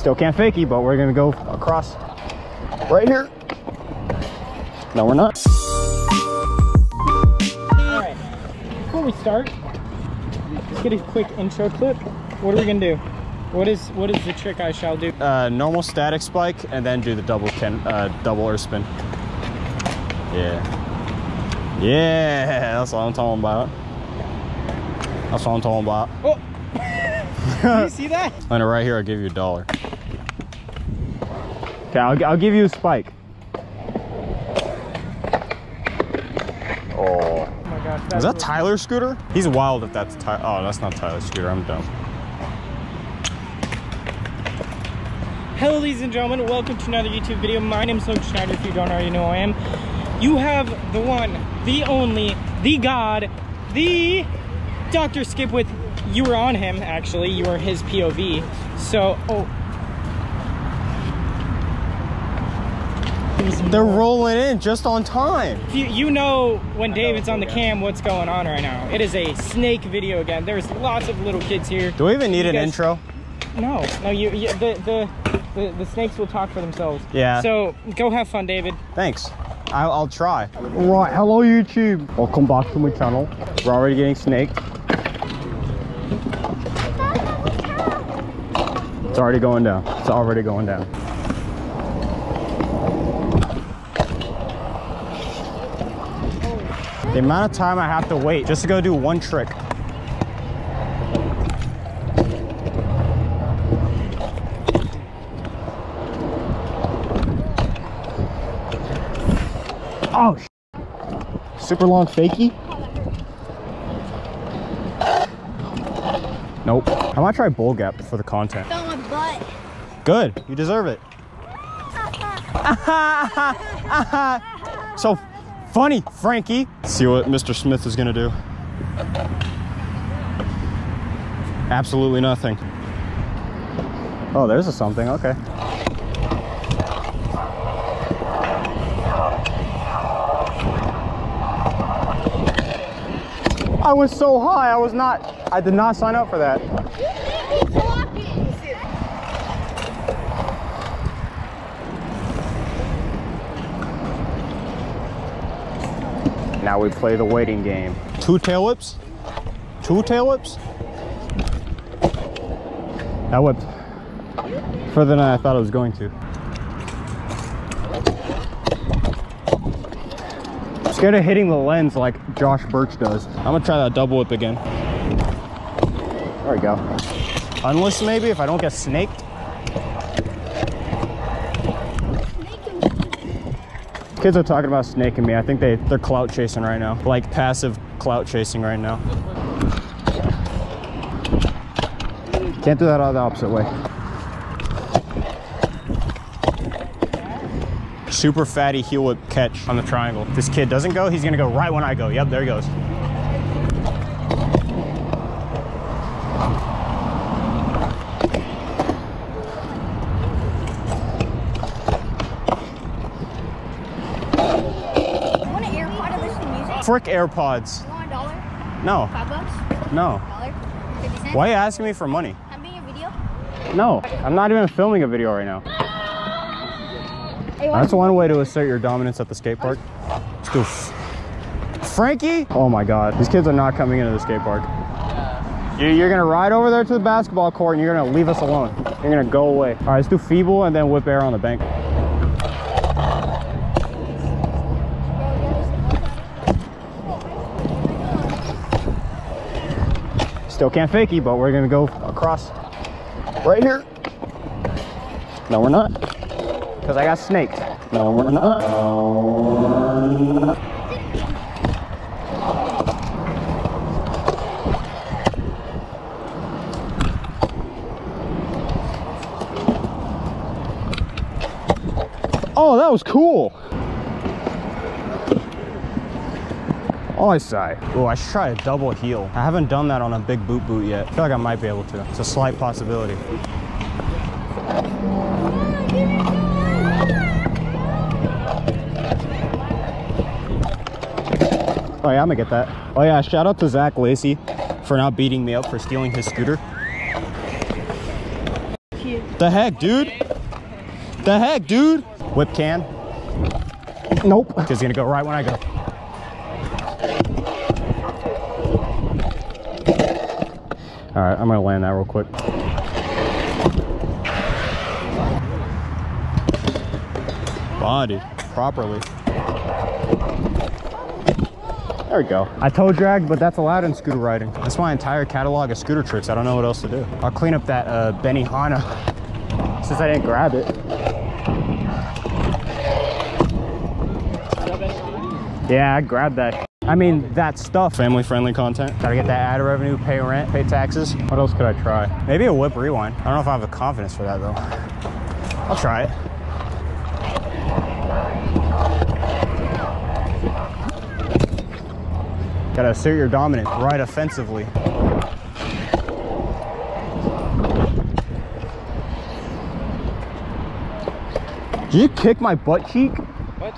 Still can't fakie, but we're gonna go across right here. No, we're not. All right, before we start, let's get a quick intro clip. What are we gonna do? What is what is the trick I shall do? Uh, normal static spike, and then do the double ken, uh, double earth spin. Yeah. Yeah, that's what I'm talking about. That's what I'm talking about. Oh, do you see that? And right here, I'll give you a dollar. Okay, I'll, I'll give you a spike. Oh. Oh my gosh, Is that was- Tyler Scooter? He's wild if that's Tyler. Oh, that's not Tyler Scooter. I'm dumb. Hello, ladies and gentlemen. Welcome to another YouTube video. My name is Luke Schnider. If you don't already know who I am, you have the one, the only, the God, the Dr. Skipwith. you were on him actually. You were his POV. So, oh. They're rolling in just on time. You, you know when David's on the cam what's going on right now. It is a snake video again. There's lots of little kids here. Do we even need You an guys- intro? No, no, you, you the, the the the snakes will talk for themselves. Yeah. So go have fun, David. Thanks. I'll, I'll try. Right, hello YouTube. Welcome back to my channel. We're already getting snaked. It's already going down. It's already going down. The amount of time I have to wait just to go do one trick. Oh, sh- super long fakie. Nope. I might try bull gap for the content. Fell my butt. Good. You deserve it. so funny, Frankie. See what Mr. Smith is gonna do. Absolutely nothing. Oh, there's a something. Okay. I was so high. I was not. I did not sign up for that. Now we play the waiting game. Two tail whips? Two tail whips? That whipped further than I thought it was going to. I'm scared of hitting the lens like Josh Birch does. I'm gonna try that double whip again. There we go. Unless maybe if I don't get snaked. Kids are talking about snaking me. I think they, they're clout chasing right now. Like passive clout chasing right now. Can't do that all the opposite way. Super fatty heel whip catch on the triangle. If this kid doesn't go, he's gonna go right when I go. Yep, there he goes. Want an AirPod to listen to music? Frick AirPods. You want a dollar? No, Five bucks? no. Dollar? Why are you asking me for money? I'm being a video. No, I'm not even filming a video right now. Hey, That's one way to assert your dominance at the skate park. Let's go. Frankie? Oh my God, these kids are not coming into the skate park. You're gonna ride over there to the basketball court and you're gonna leave us alone. You're gonna go away. All right, let's do feeble and then whip air on the bank. Still can't fakie, but we're gonna go across right here. No, we're not. Because I got snaked. No, we're not. Oh, that was cool. Oh, I sigh. Oh, I should try a double heel. I haven't done that on a big boot boot yet. I feel like I might be able to. It's a slight possibility. Oh yeah, I'm gonna get that. Oh yeah, shout out to Zach Lacey for not beating me up for stealing his scooter. The heck, dude? The heck, dude? Whip can? Nope. He's gonna go right when I go. All right, I'm gonna land that real quick. Body properly. There we go. I toe drag, but that's allowed in scooter riding. That's my entire catalog of scooter tricks. I don't know what else to do. I'll clean up that uh, Benihana since I didn't grab it. Yeah, I grabbed that. I mean, that stuff. Family friendly content. Gotta get that ad revenue, pay rent, pay taxes. What else could I try? Maybe a whip rewind. I don't know if I have the confidence for that though. I'll try it. Gotta assert your dominance right offensively. Did you kick my butt cheek? What?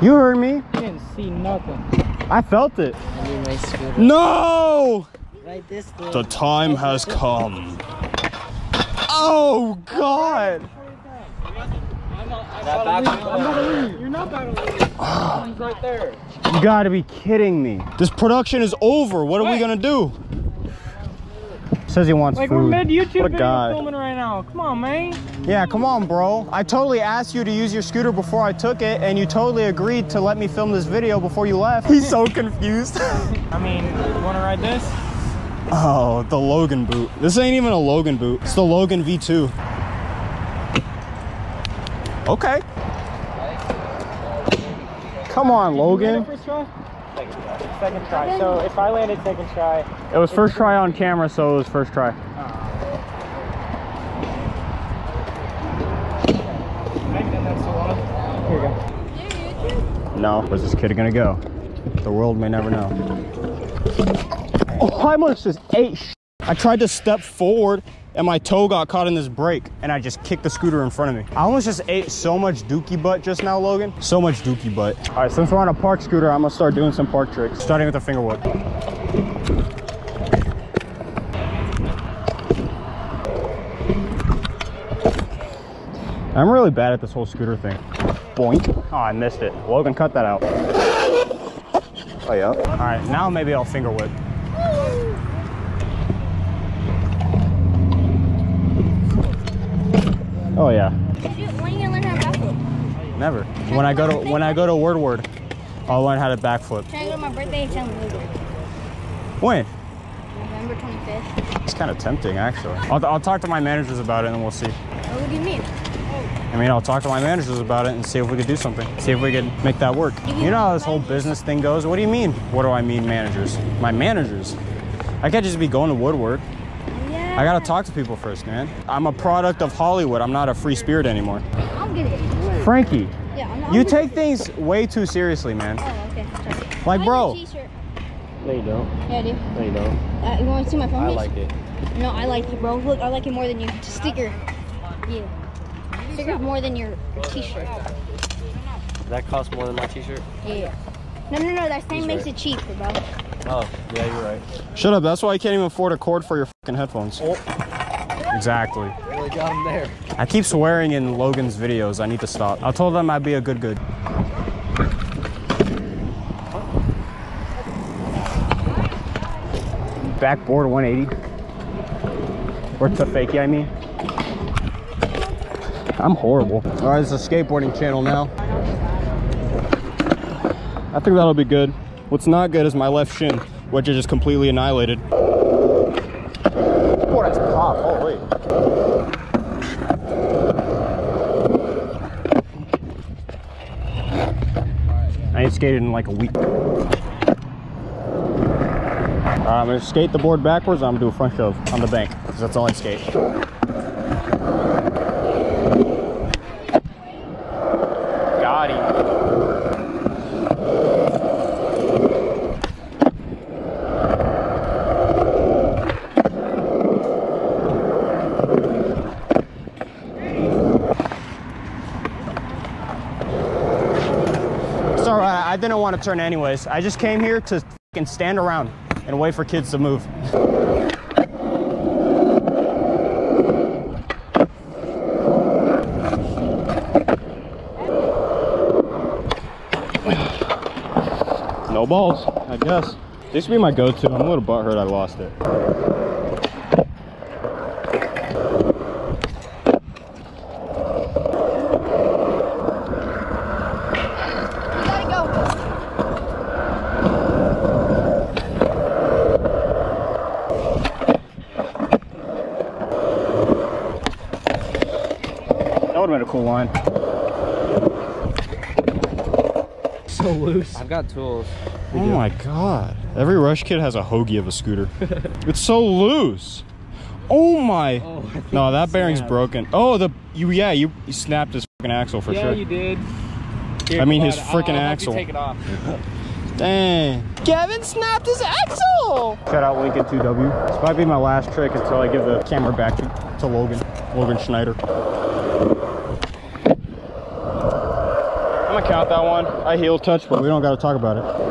You heard me. You didn't see nothing. I felt it. I need my scooter. No! Right this way. The time has come. Oh God! I'm not leaving. You're not leave. He's right there. You gotta be kidding me. This production is over. What are we gonna do? Says he wants Like food. we're mid YouTube What a video guy. filming right now. Come on, man. Yeah, come on, bro. I totally asked you to use your scooter before I took it, and you totally agreed to let me film this video before you left. He's so confused. I mean, you wanna ride this? oh, the Logan boot. This ain't even a Logan boot. It's the Logan V2. Okay. Come on, Logan. First try? Second try. So if I landed second try, It was first try on camera, so it was first try. maybe that's so long. Here you go. No. Where's this kid gonna go? The world may never know. Oh, I almost just ate I tried to step forward and my toe got caught in this brake and I just kicked the scooter in front of me. I almost just ate so much dookie butt just now, Logan. So much dookie butt. All right, since we're on a park scooter, I'm gonna start doing some park tricks, starting with the finger whip. I'm really bad at this whole scooter thing. Boink. Oh, I missed it. Logan, cut that out. Oh, yeah. All right, now maybe I'll finger whip. Oh yeah, Did you, when are you gonna learn how to backflip? never. When I go to when I go to Woodward, I'll learn how to backflip. Can I go to my birthday and tell me When? November 25th? It's kind of tempting, actually. I'll, I'll talk to my managers about it and we'll see. Oh, what do you mean? I mean, I'll talk to my managers about it and see if we could do something. See if we could make that work. You know how this whole business thing goes? What do you mean? What do I mean, managers? My managers. I can't just be going to Woodward. Yeah. I gotta talk to people first, man. I'm a product of Hollywood. I'm not a free spirit anymore. I'll get it. Frankie, Yeah, I'm not. you I'm take things way too seriously, man. Oh, okay. Sorry. Like, I bro. like t-shirt. No, you don't. Yeah, I do. No, you don't. Uh, you want to see my phone case? it. No, I like it, bro. Look, I like it more than your sticker. Yeah. Sticker more than your t-shirt. That costs more than my t-shirt? Yeah. No, no, no. That thing makes it cheaper, bro. Oh, yeah, you're right. Shut up. That's why I can't even afford a cord for your fucking headphones. Oh. Exactly. Really got him there. I keep swearing in Logan's videos. I need to stop. I told them I'd be a good good. Backboard 180. Or to fakie, I mean. I'm horrible. All right, it's a skateboarding channel now. I think that'll be good. What's not good is my left shin, which is just completely annihilated. Oh, that's pop. Wait. I ain't skated in like a week. Alright, I'm gonna skate the board backwards. I'm gonna do a front shove on the bank because that's all I skate. I didn't want to turn anyways. I just came here to fucking stand around and wait for kids to move. No balls, I guess. This would be my go-to. I'm a little butthurt I lost it. That would have been a cool line. So loose. I've got tools. Oh my god. Every rush kid has a hoagie of a scooter. it's so loose. Oh my. Oh, no, you that bearing's snapped. broken. Oh, the you yeah, you, you snapped his fucking axle for yeah, sure. you did. I mean, his I'll- frickin' I'll help you axle. Take it off. Dang. Gavin snapped his axle. Shout out Lincoln 2W. This might be my last trick until I give the camera back to, to Logan. Logan Schnider. I'm gonna count that one. I heel touch, but we don't gotta talk about it.